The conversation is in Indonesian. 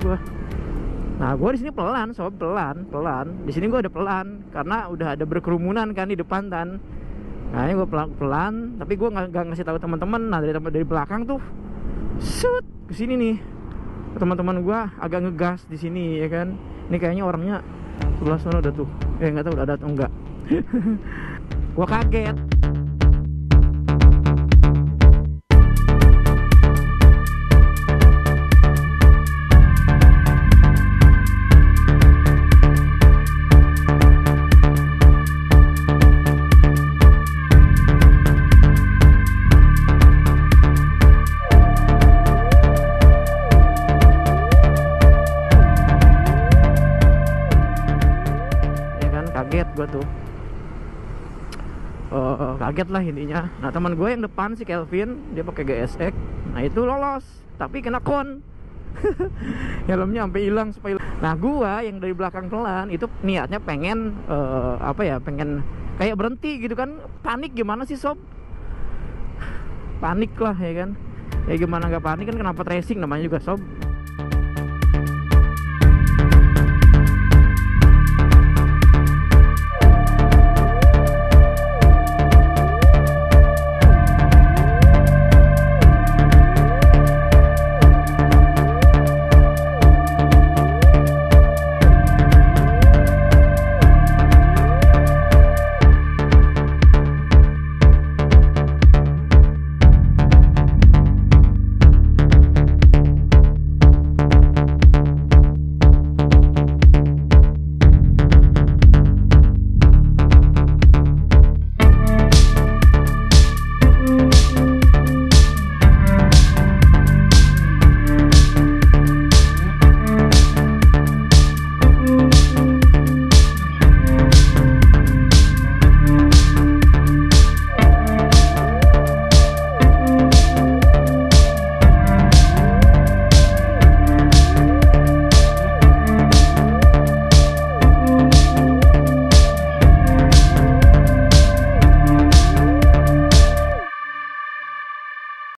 gua. Nah gua di sini pelan sob pelan pelan. Di sini gua udah pelan karena udah ada berkerumunan kan di depan tan. Nah ini gua pelan pelan tapi gua nggak ngasih tahu teman-teman. Nah dari dari belakang tuh shoot ke sini nih. Teman-teman gua agak ngegas di sini ya kan? Ini kayaknya orangnya sebelah sana udah tuh. Eh nggak tahu udah ada atau enggak. Gua kaget kaget gua tuh. Eh, kaget lah intinya nah teman gue yang depan si Kelvin dia pakai GSX nah itu lolos tapi kena kon helmnya sampai hilang supaya nah gua yang dari belakang pelan itu niatnya pengen eh, apa ya pengen kayak berhenti gitu kan. Panik gimana sih sob? Panik lah ya kan? Ya gimana nggak panik kan kenapa tracing namanya juga sob